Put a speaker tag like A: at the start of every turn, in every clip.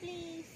A: please.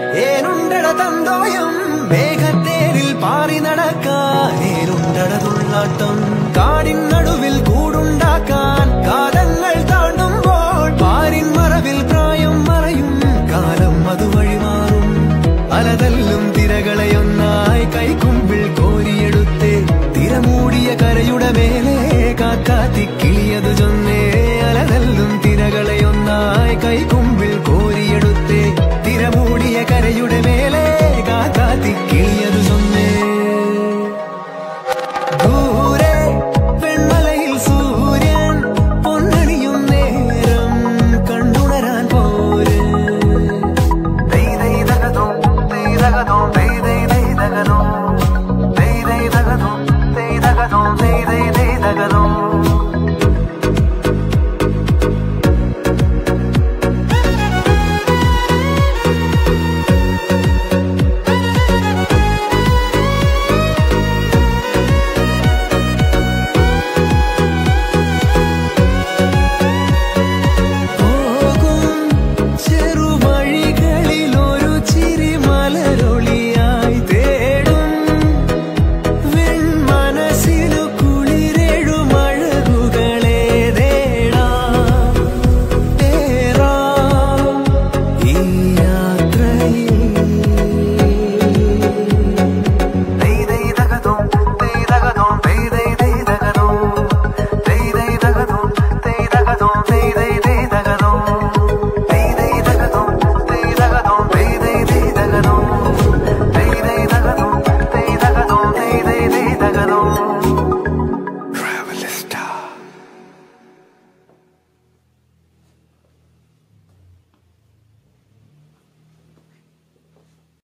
B: ഏനുണ്ടട തന്തോയം മേഘത്തേരിൽ പാറി നടക്കാൻ ഏനുണ്ടട കാടിൻ നടുവിൽ കൂടുണ്ടാക്കാൻ. കാലങ്ങൾ താണ്ടുമ്പോൾ പാരിൻ മറവിൽ പ്രായം മറയും. കാലം അതുവഴി മാറും. അലതല്ലും തിരകളെയൊന്നായി കൈക്കുമ്പിൾ കോരിയെടുത്ത് തിരമൂടിയ കരയുടെ മേലെ കാക്കാത്തി